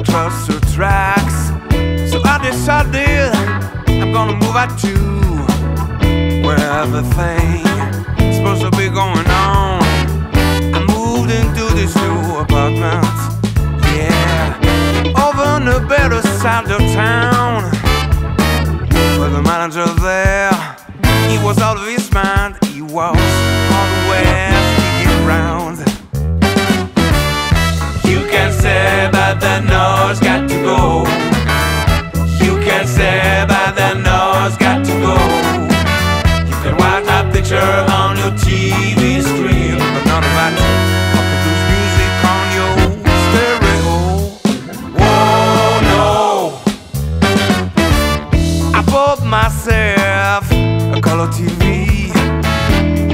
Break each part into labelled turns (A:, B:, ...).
A: across the tracks. So I decided I'm gonna move out to where everything is supposed to be going on. I moved into this new apartment, yeah, over on the better side of town. With the manager there, he was out of his mind. He was always sneaking around. You can say about that bought myself a color TV,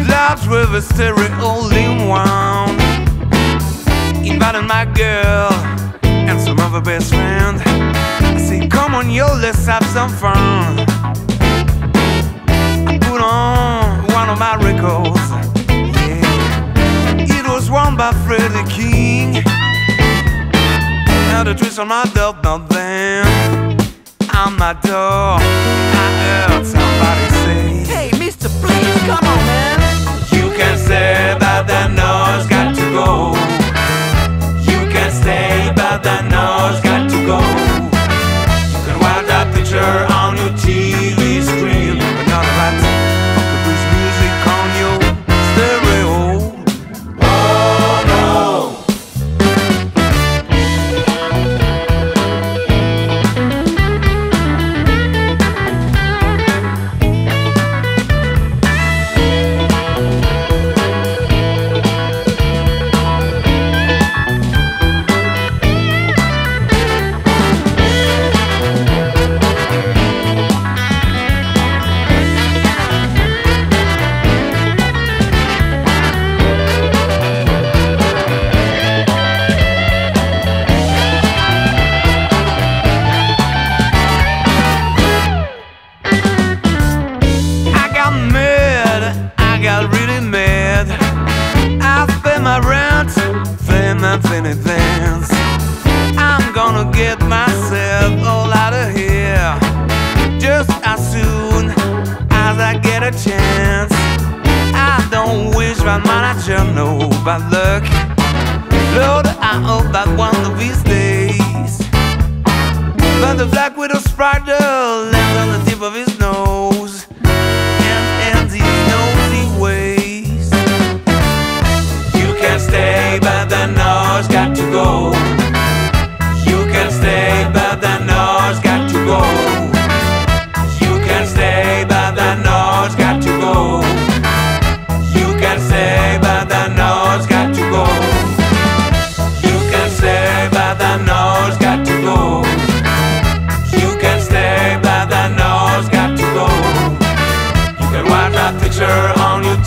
A: large with a stereo in one. Invited my girl and some of her best friend. I said, Come on, yo, let's have some fun. I put on one of my records. Yeah, it was one by Freddie King. Now the twist on my belt, now then on my door. I
B: man,
A: I know but luck. Lord, I owe that one.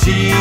A: see